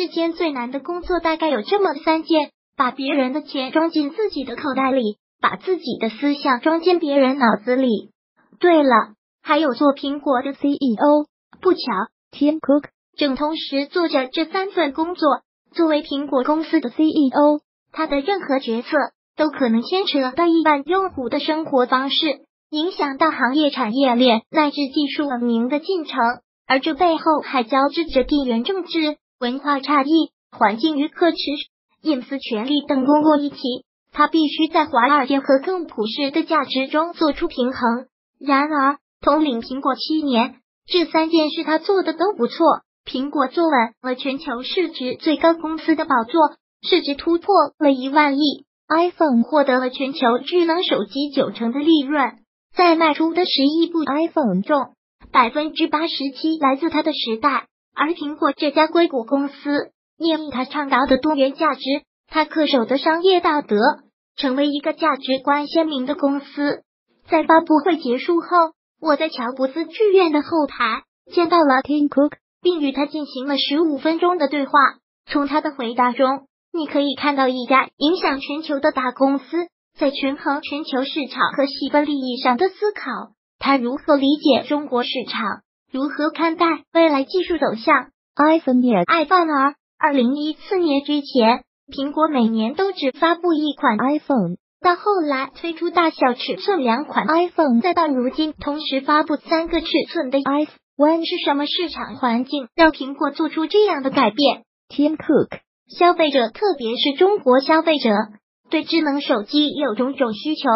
世间最难的工作大概有这么三件：把别人的钱装进自己的口袋里，把自己的思想装进别人脑子里。对了，还有做苹果的 CEO。不巧，Tim Cook 正同时做着这三份工作。作为苹果公司的 CEO，他的任何决策都可能牵扯到亿万用户的生活方式，影响到行业产业链乃至技术文明的进程。而这背后还交织着地缘政治、文化差异、环境与可持、隐私权利等公共议题。他必须在华尔街和更普世的价值中做出平衡。然而，统领苹果七年。这三件事他做的都不错，苹果坐稳了全球市值最高公司的宝座，市值突破了一万亿。iPhone 获得了全球智能手机九成的利润，在卖出的十亿部 iPhone 中，百分之八十七来自它的时代。而苹果这家硅谷公司，因它倡导的多元价值，它恪守的商业道德，成为一个价值观鲜明的公司。在发布会结束后。我在乔布斯剧院的后台见到了 Tim Cook，并与他进行了十五分钟的对话。从他的回答中，你可以看到一家影响全球的大公司在权衡全球市场和细分利益上的思考。他如何理解中国市场？如何看待未来技术走向？iPhone 也 iPhone 而二零一四年之前，苹果每年都只发布一款 iPhone。到后来推出大小尺寸两款 iPhone，再到如今同时发布三个尺寸的 iPhone，是什么市场环境让苹果做出这样的改变？Tim Cook，消费者特别是中国消费者对智能手机有种种需求，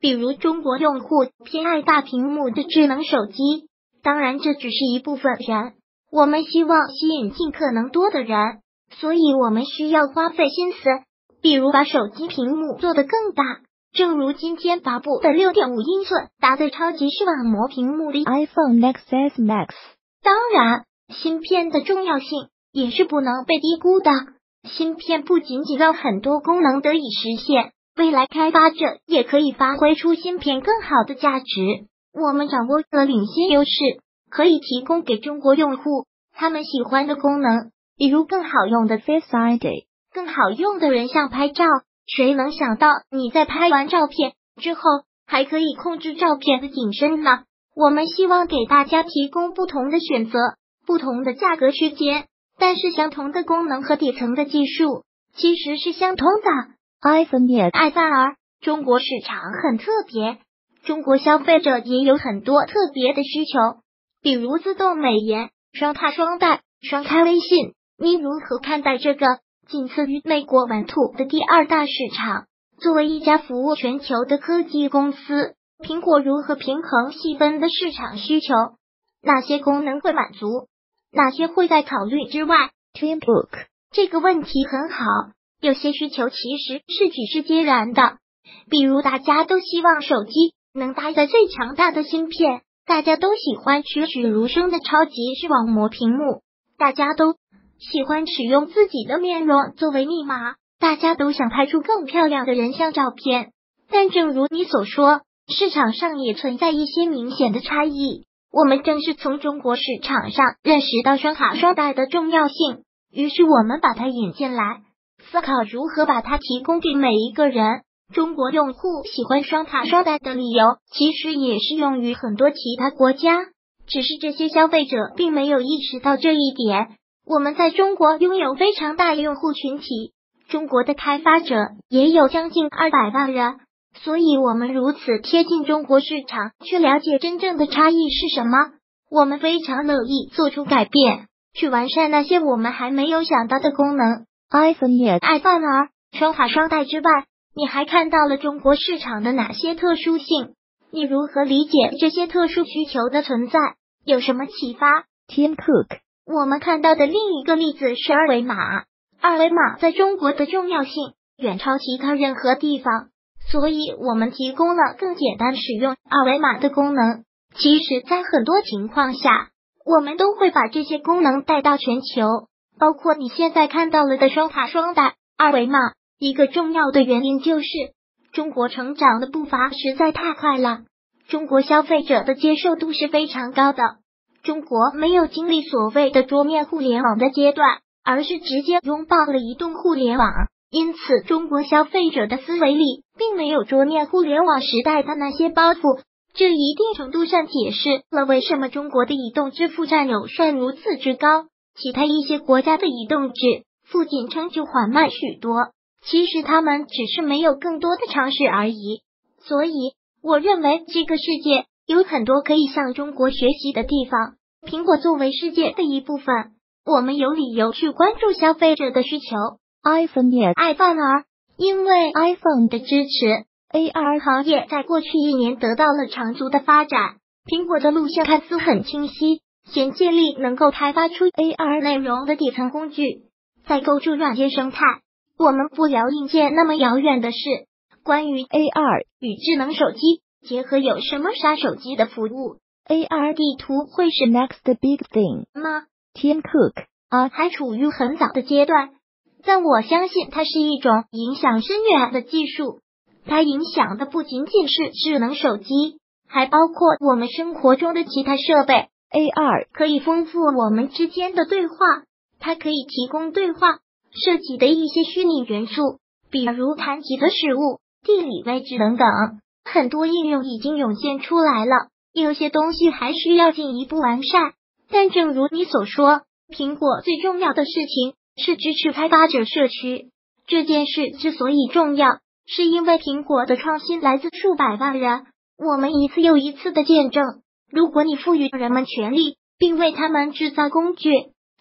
比如中国用户偏爱大屏幕的智能手机，当然这只是一部分人，我们希望吸引尽可能多的人，所以我们需要花费心思。比如把手机屏幕做得更大，正如今天发布的六点五英寸搭载超级视网膜屏幕的 iPhone XS Max。当然，芯片的重要性也是不能被低估的。芯片不仅仅让很多功能得以实现，未来开发者也可以发挥出芯片更好的价值。我们掌握了领先优势，可以提供给中国用户他们喜欢的功能，比如更好用的 Face ID。更好用的人像拍照，谁能想到你在拍完照片之后还可以控制照片的景深呢？我们希望给大家提供不同的选择，不同的价格区间，但是相同的功能和底层的技术其实是相通的。iPhone 也爱范儿，中国市场很特别，中国消费者也有很多特别的需求，比如自动美颜、双卡双待、双开微信，你如何看待这个？仅次于美国本土的第二大市场。作为一家服务全球的科技公司，苹果如何平衡细分的市场需求？哪些功能会满足？哪些会在考虑之外？Tim Cook 这个问题很好。有些需求其实是举世皆然的，比如大家都希望手机能搭载最强大的芯片，大家都喜欢栩栩如生的超级视网膜屏幕，大家都。喜欢使用自己的面容作为密码，大家都想拍出更漂亮的人像照片。但正如你所说，市场上也存在一些明显的差异。我们正是从中国市场上认识到双卡双待的重要性，于是我们把它引进来，思考如何把它提供给每一个人。中国用户喜欢双卡双待的理由，其实也适用于很多其他国家，只是这些消费者并没有意识到这一点。我们在中国拥有非常大用户群体，中国的开发者也有将近二百万人，所以我们如此贴近中国市场，去了解真正的差异是什么。我们非常乐意做出改变，去完善那些我们还没有想到的功能。iPhone 也爱范儿，双卡双待之外，你还看到了中国市场的哪些特殊性？你如何理解这些特殊需求的存在？有什么启发？Tim Cook。我们看到的另一个例子是二维码。二维码在中国的重要性远超其他任何地方，所以我们提供了更简单使用二维码的功能。其实，在很多情况下，我们都会把这些功能带到全球，包括你现在看到了的双卡双待二维码。一个重要的原因就是，中国成长的步伐实在太快了，中国消费者的接受度是非常高的。中国没有经历所谓的桌面互联网的阶段，而是直接拥抱了移动互联网。因此，中国消费者的思维里并没有桌面互联网时代的那些包袱。这一定程度上解释了为什么中国的移动支付占有率如此之高，其他一些国家的移动支付进程就缓慢许多。其实他们只是没有更多的尝试而已。所以，我认为这个世界有很多可以向中国学习的地方。苹果作为世界的一部分，我们有理由去关注消费者的需求。iPhone yes, 爱范儿，因为 iPhone 的支持。AR 行业在过去一年得到了长足的发展，苹果的路线看似很清晰，先建立能够开发出 AR 内容的底层工具，再构筑软件生态。我们不聊硬件那么遥远的事，关于 AR 与智能手机结合有什么杀手机的服务？AR 地图会是 next big thing 吗？Tim Cook 啊，还处于很早的阶段，但我相信它是一种影响深远的技术。它影响的不仅仅是智能手机，还包括我们生活中的其他设备。AR 可以丰富我们之间的对话，它可以提供对话涉及的一些虚拟元素，比如谈及的食物、地理位置等等。很多应用已经涌现出来了，有些东西还需要进一步完善。但正如你所说，苹果最重要的事情是支持开发者社区。这件事之所以重要。是因为苹果的创新来自数百万人，我们一次又一次的见证。如果你赋予人们权利，并为他们制造工具，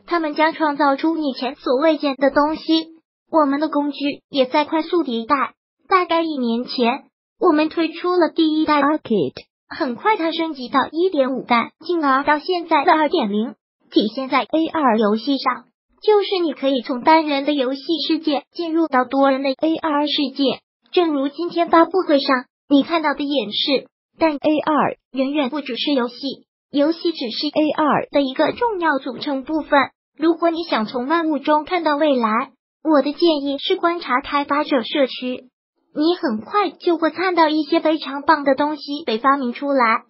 他们将创造出你前所未见的东西。我们的工具也在快速迭代。大概一年前，我们推出了第一代 Arcade，很快它升级到一点五代，进而到现在的二点零，体现在 AR 游戏上，就是你可以从单人的游戏世界进入到多人的 AR 世界。正如今天发布会上你看到的演示，但 AR 远远不只是游戏，游戏只是 AR 的一个重要组成部分。如果你想从万物中看到未来，我的建议是观察开发者社区，你很快就会看到一些非常棒的东西被发明出来。